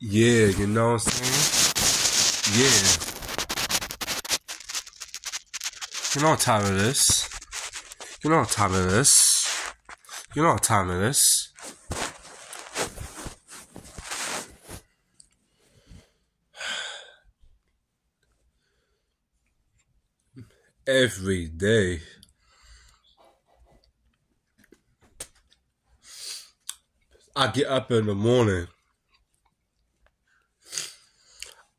Yeah, you know what I'm saying? Yeah. You know what time it is. You know what time it is. You know what time it is. Every day. I get up in the morning.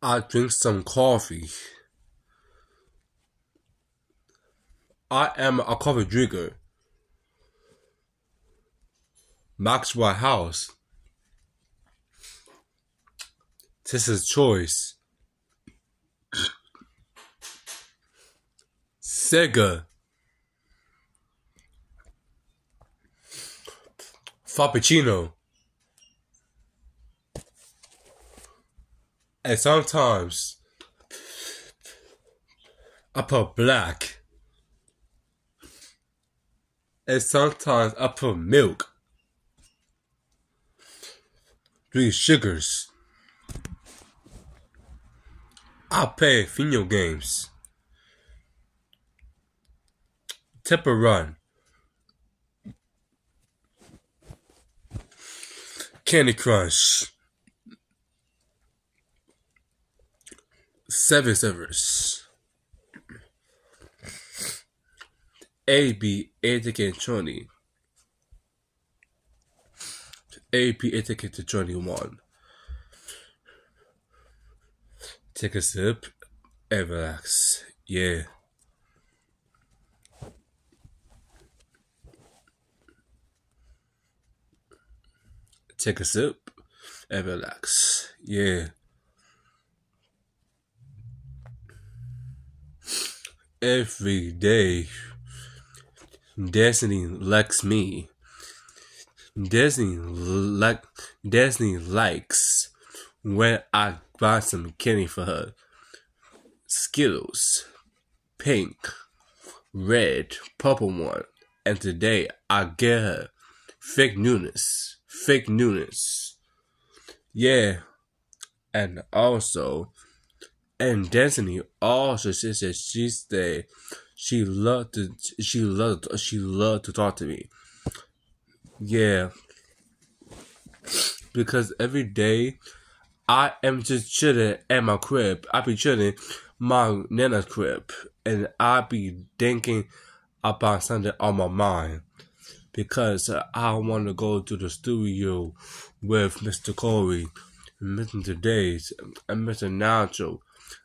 I drink some coffee. I am a coffee drinker. Maxwell House. This is choice. Sega. Frappuccino. And sometimes I put black. And sometimes I put milk. Three sugars. I play video games. Temple Run. Candy Crush. Seven Severs. AB Etiquette 20. AP Etiquette 21. Take a sip and relax. Yeah. Take a sip and relax. Yeah. Every day, Destiny likes me. Destiny like Destiny likes when I buy some candy for her. Skittles, pink, red, purple one, and today I get her fake newness, fake newness. Yeah, and also, and Destiny also said she said she loved to she loved she loved to talk to me. Yeah, because every day I am just chilling at my crib. I be chilling my nana's crib, and I be thinking about something on my mind because I want to go to the studio with Mr. Corey, Mr. Days, and Mr. Nacho,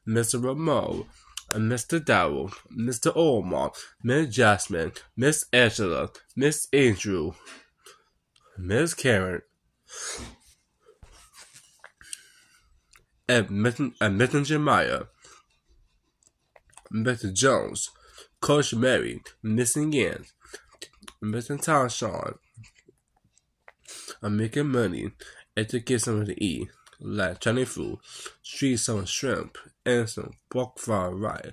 Mr. Ramon, and Mr. Darrell, Mr. Omar, Miss Jasmine, Miss Angela, Miss Andrew, Miss Karen, and Mr. and Mr. Jones, Coach Mary, Missing Yans, Mr. Tarshawn. I'm making money and to get something to eat, like Chinese food, street some shrimp, and some pork fried rice,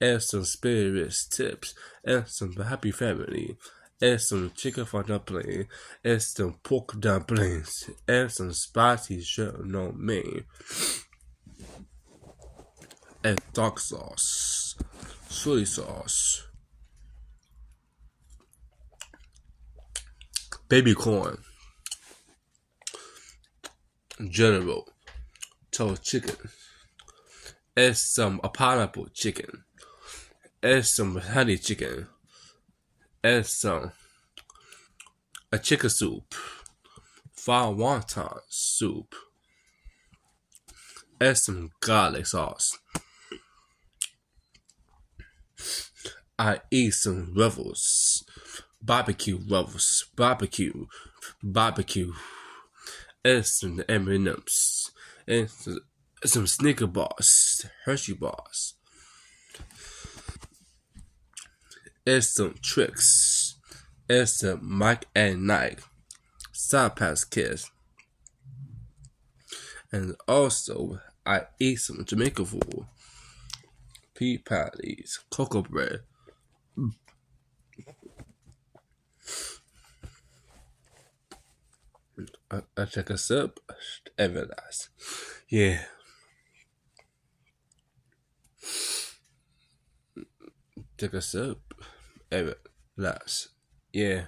and some spirits tips, and some happy family, and some chicken fried dumpling, and some pork dumplings, and some spicy shrimp no me, and dark sauce, soy sauce. baby corn, general, toast chicken, Add some pineapple chicken, Add some honey chicken, Add some a chicken soup, fried wonton soup, Add some garlic sauce. I eat some ruffles. Barbecue ruffles, barbecue, barbecue, and some M&M's, and some, Snicker bars, Hershey bars, and some tricks, and some Mike and Nike, Side Pass Kids, and also I eat some Jamaica food, pea patties, cocoa bread. I, I take a sip and relax. Yeah. Take a sip and relax. Yeah.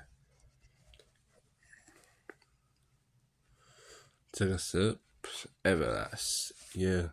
Take a sip and relax. Yeah.